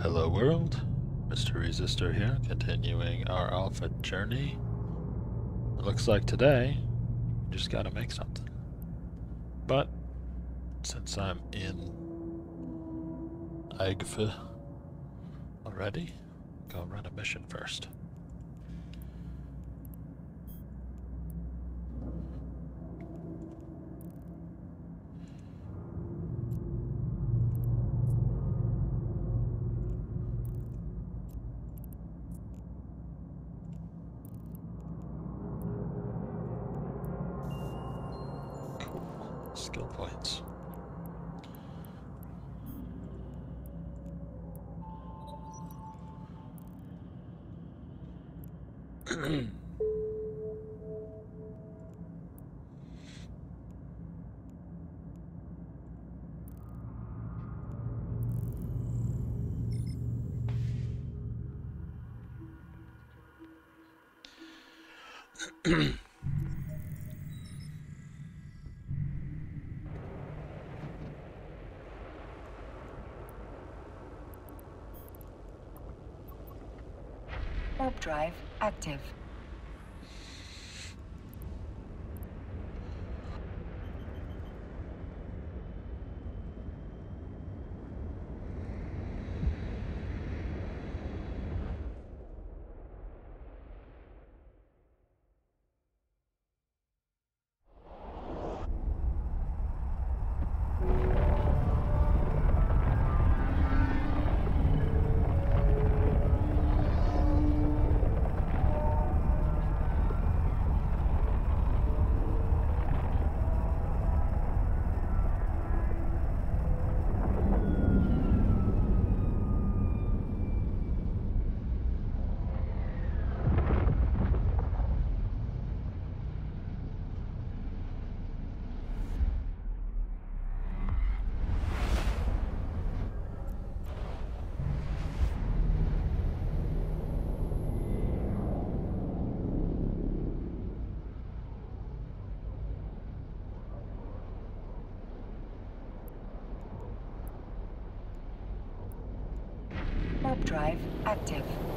Hello world, Mr. Resistor here, continuing our alpha journey. It looks like today, we just gotta make something. But, since I'm in Agfa already, go run a mission first. Warp drive active. Warp drive active.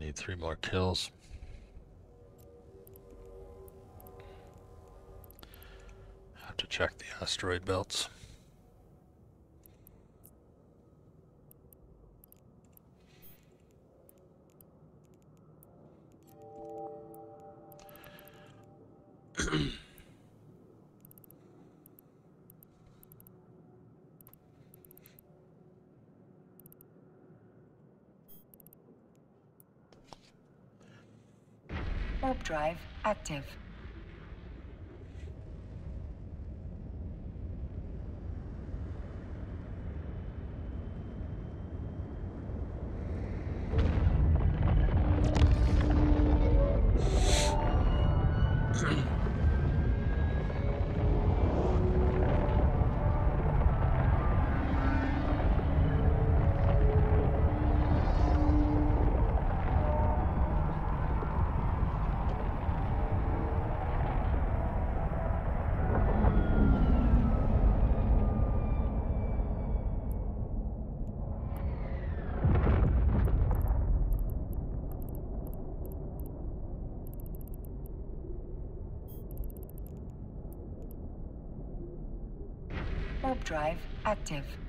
Need three more kills. Have to check the asteroid belts. Drive active. Drive active.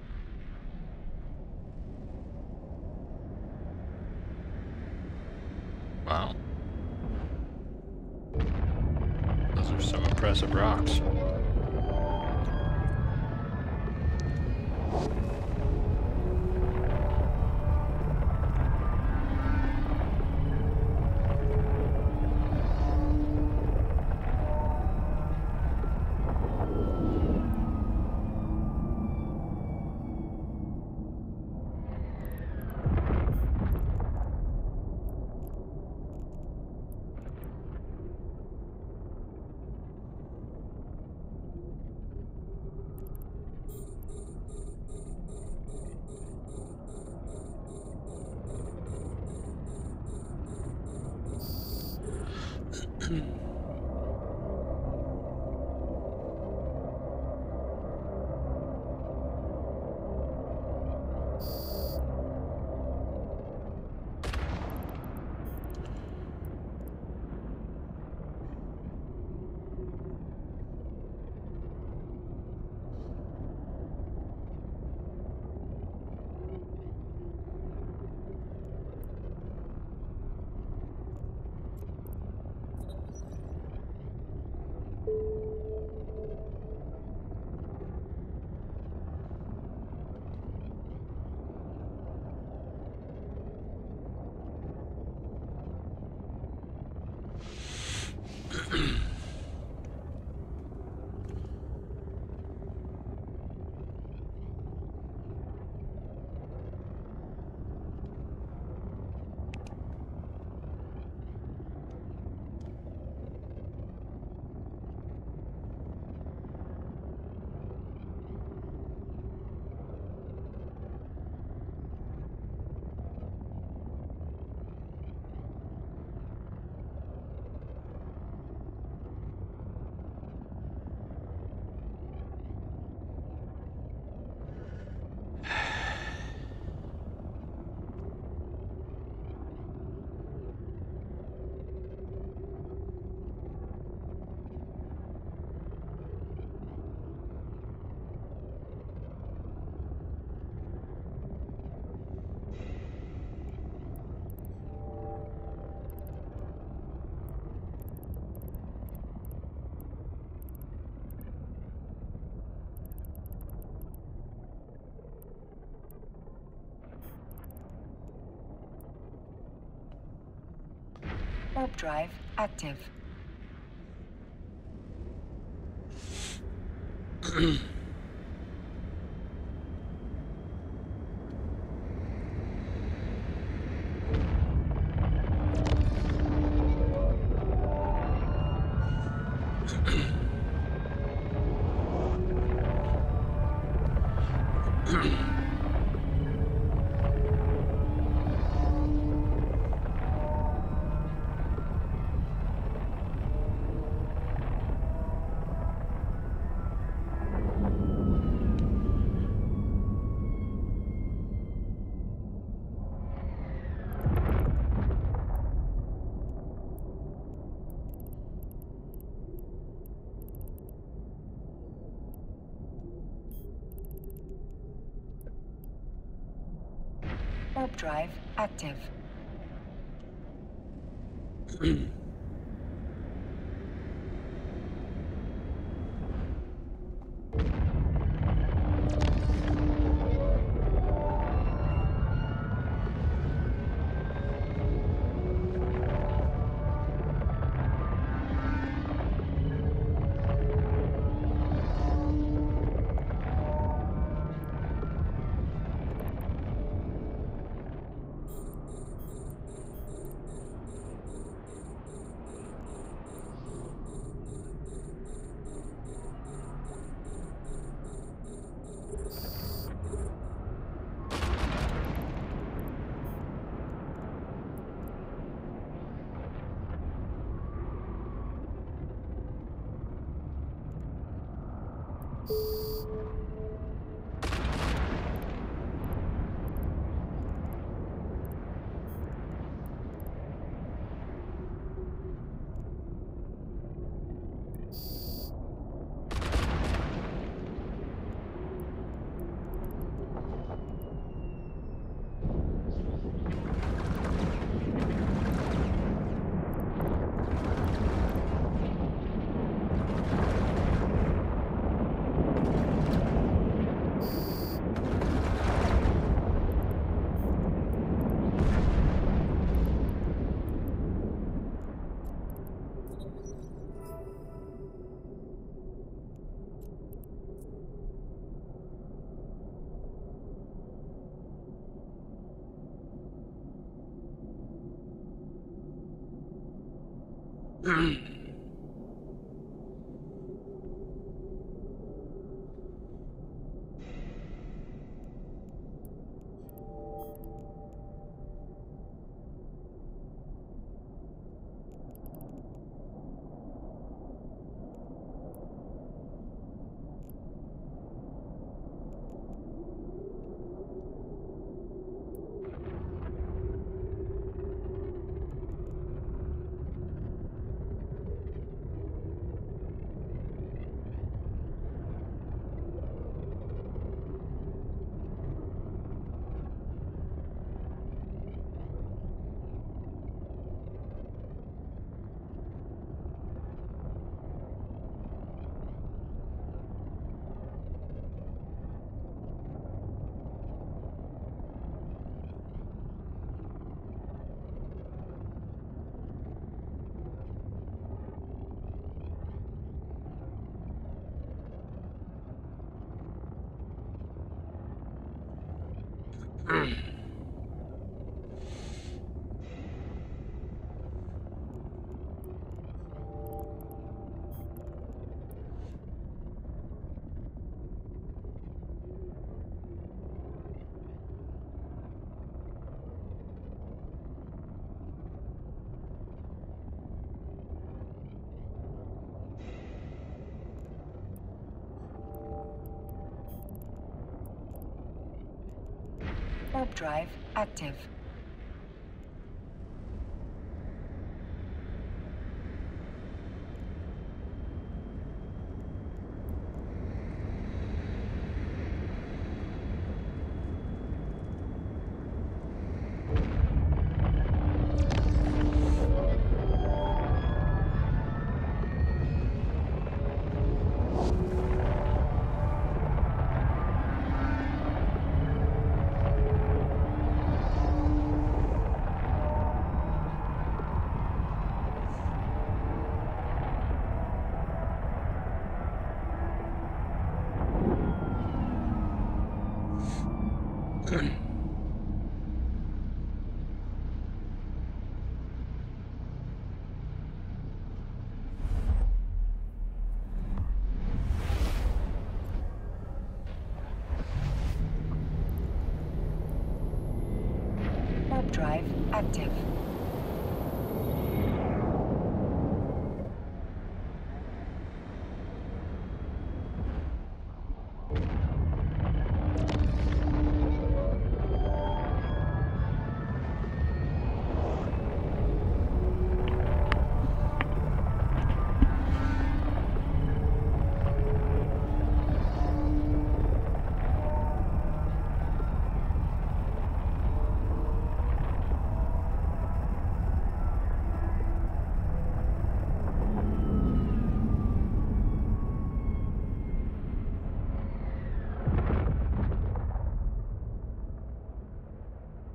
Warp drive active. drive active. Mm-hmm. mm. Warp drive active. Drive active.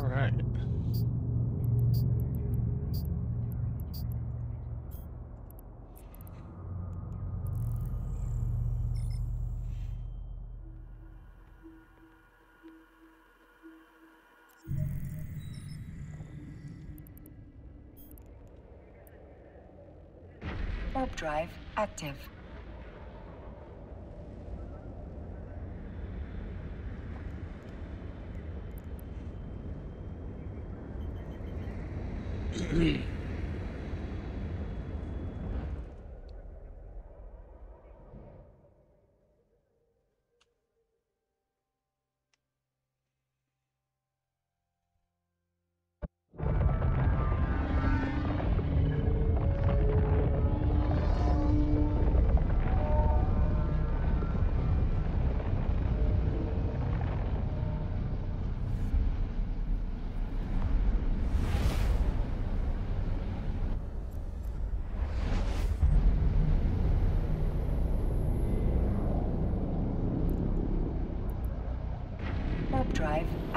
All right. Drive active.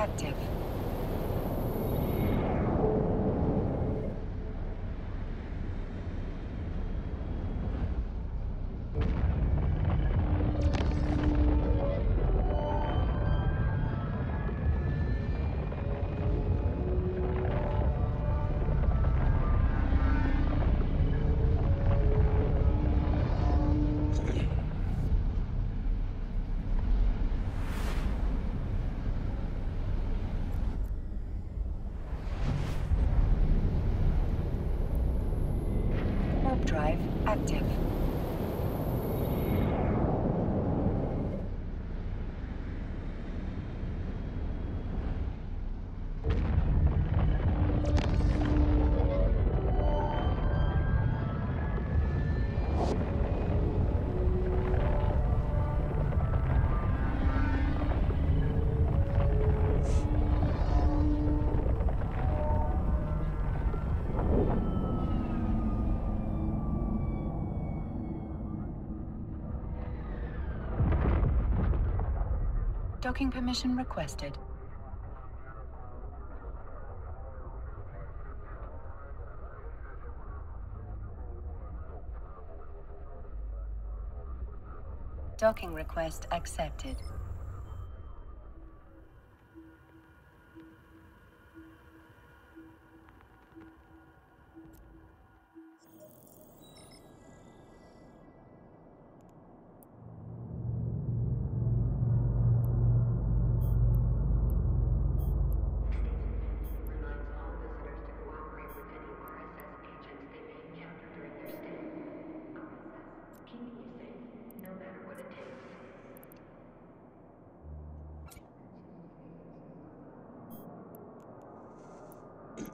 Active. Drive active. Permission requested. Docking request accepted.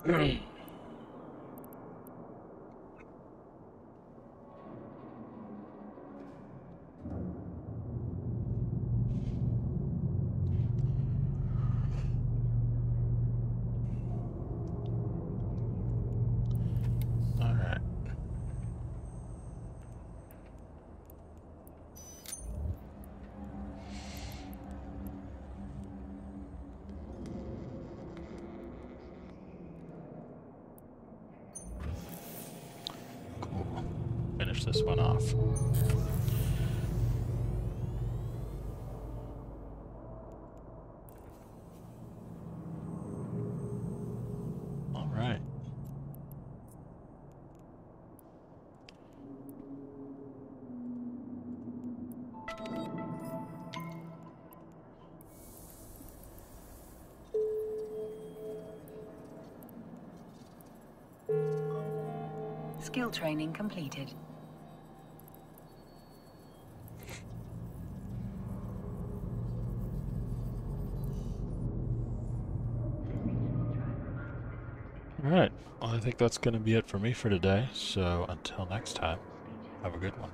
All finish this one off. All right. Skill training completed. Think that's going to be it for me for today, so until next time, have a good one.